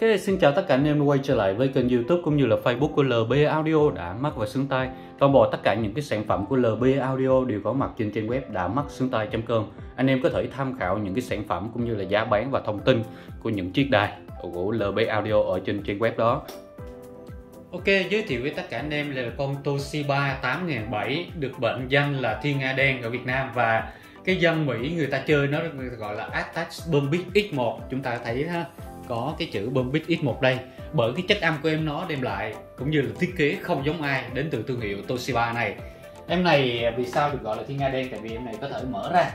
xin chào tất cả anh em quay trở lại với kênh youtube cũng như là facebook của LB Audio đã mắc và sướng tay. Toàn bộ tất cả những cái sản phẩm của LB Audio đều có mặt trên trang web đã mắc sướng tay.com Anh em có thể tham khảo những cái sản phẩm cũng như là giá bán và thông tin của những chiếc đài của LB Audio ở trên trang web đó. Ok, giới thiệu với tất cả anh em là con Toshiba 8007 được bệnh danh là Thiên Nga Đen ở Việt Nam và cái dân Mỹ người ta chơi nó gọi là Attach Bombit X1 chúng ta thấy ha có cái chữ Bombit X1 đây. Bởi cái chất âm của em nó đem lại cũng như là thiết kế không giống ai đến từ thương hiệu Toshiba này. Em này vì sao được gọi là thiên nga đen? Tại vì em này có thể mở ra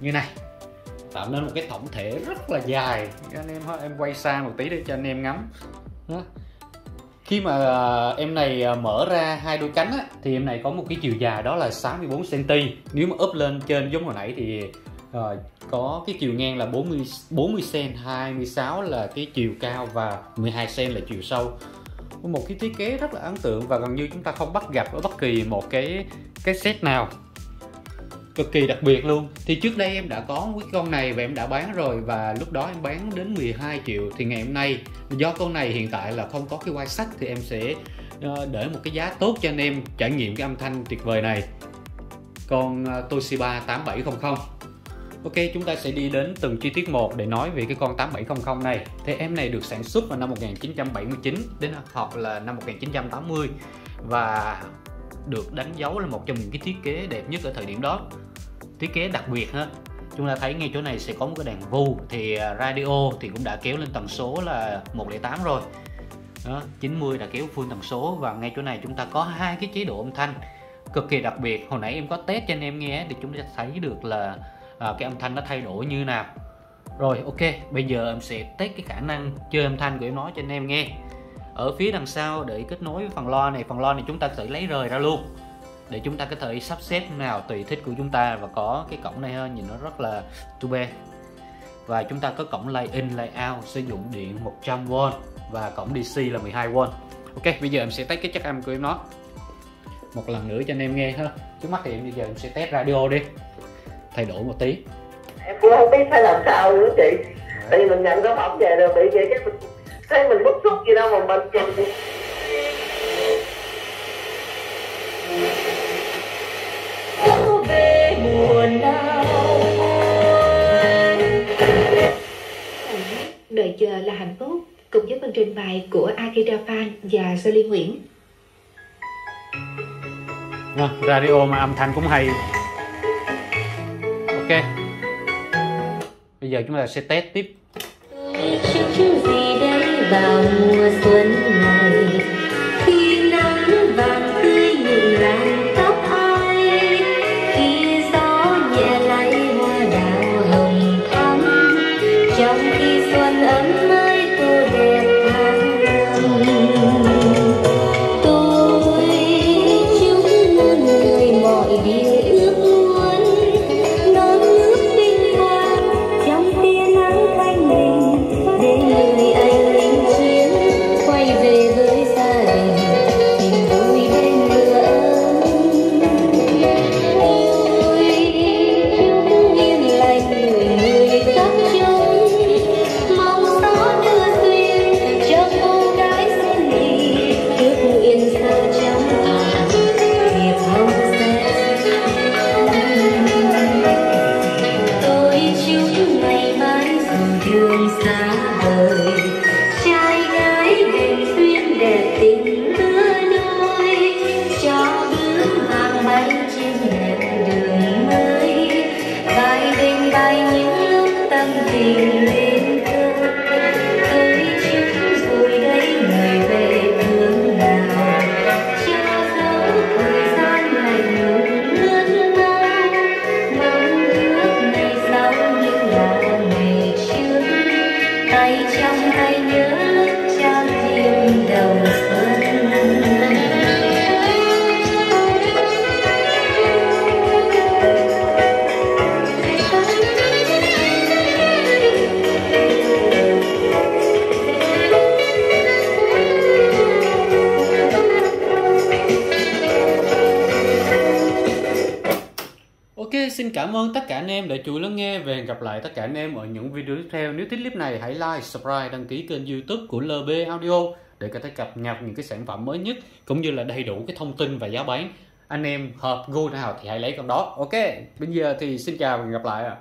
như này. Tạo nên một cái tổng thể rất là dài. Anh em em quay xa một tí để cho anh em ngắm. Đó. khi mà à, em này à, mở ra hai đôi cánh á, thì em này có một cái chiều dài đó là 64 cm nếu mà úp lên trên giống hồi nãy thì uh, có cái chiều ngang là 40 40 cm, 26 là cái chiều cao và 12 cm là chiều sâu. Một cái thiết kế rất là ấn tượng và gần như chúng ta không bắt gặp ở bất kỳ một cái cái set nào. Cực kỳ đặc biệt luôn. Thì trước đây em đã có cái con này và em đã bán rồi và lúc đó em bán đến 12 triệu. Thì ngày hôm nay do con này hiện tại là không có cái quai sắt thì em sẽ ờ, để một cái giá tốt cho anh em trải nghiệm cái âm thanh tuyệt vời này. Con ờ, Toshiba 8700 Ok, chúng ta sẽ đi đến từng chi tiết một để nói về cái con 8700 này. Thì em này được sản xuất vào năm 1979 đến hoặc là năm 1980 và được đánh dấu là một trong những cái thiết kế đẹp nhất ở thời điểm đó. Thiết kế đặc biệt ha. Chúng ta thấy ngay chỗ này sẽ có một cái đèn vu thì à, radio thì cũng đã kéo lên tần số là 108 rồi. Đó, 90 đã kéo full tần số và ngay chỗ này chúng ta có hai cái chế độ âm thanh cực kỳ đặc biệt. Hồi nãy em có test cho anh em nghe thì chúng ta thấy được là à, cái âm thanh nó thay đổi như nào. Rồi ok bây giờ em sẽ test cái khả năng chơi âm thanh của em nói cho anh em nghe. Ở phía đằng sau để kết nối với phần loa này phần loa này chúng ta sẽ lấy rời ra luôn. Để chúng ta có thể sắp xếp nào tùy thích của chúng ta và có cái cổng này hơn nhìn nó rất là tube và chúng ta có cổng lay in lay out sử dụng điện 100V và cổng DC là 12V ok bây giờ em sẽ test cái chất âm của em nó một lần nữa cho anh em nghe ha. Trước mắt thì bây giờ em sẽ test radio đi thay đổi một tí. Em cũng không biết phải làm sao nữa chị. Tại vì mình nhận cái phẩm về rồi bị vậy cái mình thấy mình bức xúc gì đâu mà mình về đau Đợi chờ là hạnh phúc cùng với phần trình bày của Akira Phan và Jolie Nguyễn. radio mà âm thanh cũng hay ok. Bây giờ chúng ta sẽ test tiếp. Chữ gì đây vào mùa xuân see. Cảm ơn tất cả anh em đã chú ý lắng nghe và hẹn gặp lại tất cả anh em ở những video tiếp theo. Nếu thích clip này hãy like, subscribe, đăng ký kênh YouTube của LB Audio để có thể cập nhật những cái sản phẩm mới nhất cũng như là đầy đủ cái thông tin và giá bán. Anh em hợp gu nào thì hãy lấy con đó. Ok, bây giờ thì xin chào và hẹn gặp lại ạ.